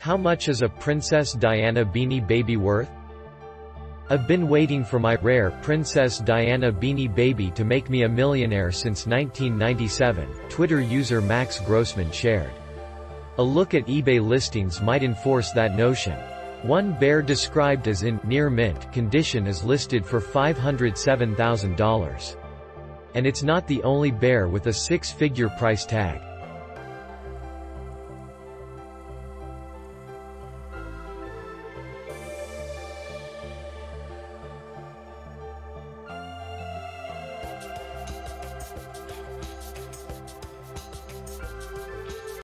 How much is a Princess Diana Beanie Baby worth? I've been waiting for my rare Princess Diana Beanie Baby to make me a millionaire since 1997, Twitter user Max Grossman shared. A look at eBay listings might enforce that notion. One bear described as in near mint condition is listed for $507,000. And it's not the only bear with a six-figure price tag.